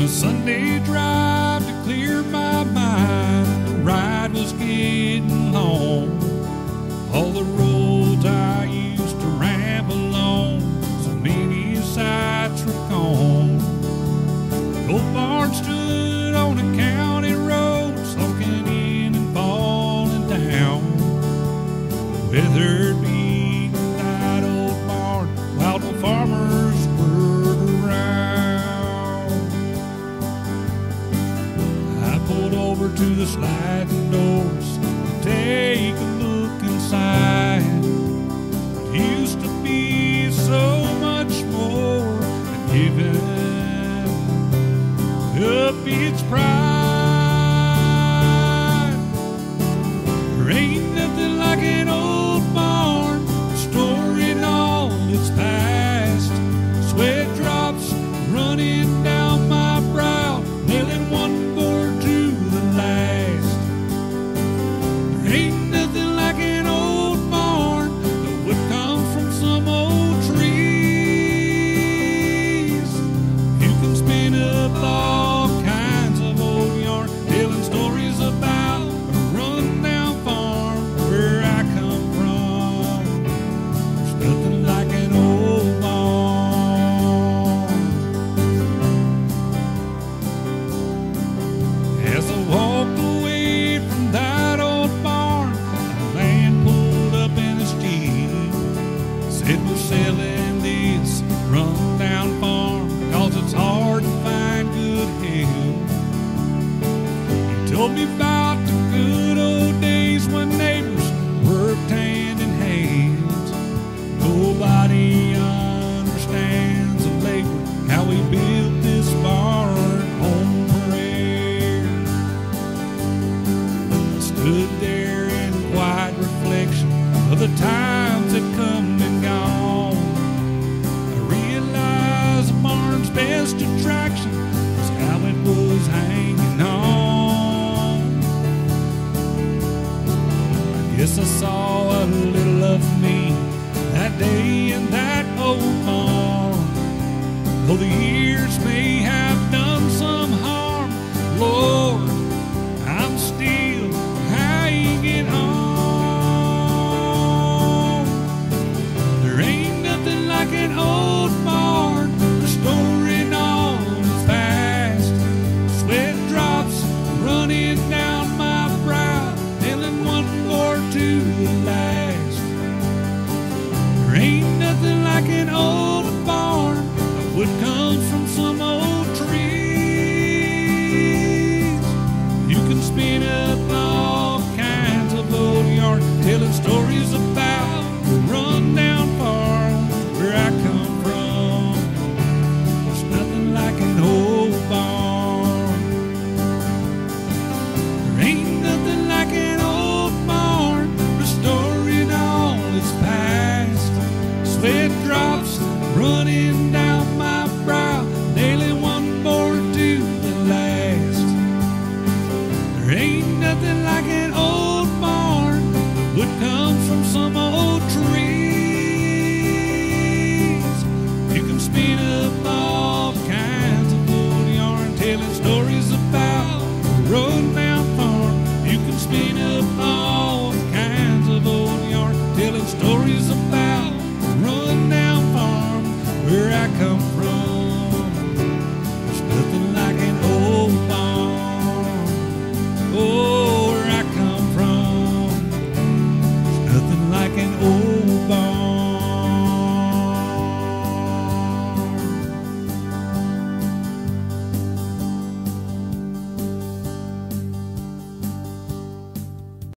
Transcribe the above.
a Sunday drive to clear my mind. The ride was getting long. All the roads inside doors and Take a look inside. It used to be so much more than giving up its pride. There ain't nothing like an old me back. guess I saw a little of me that day in that old barn. Though the years may looking old barn of wood comes from some old trees. You can spin up all kinds of old yarn telling stories. some old dream.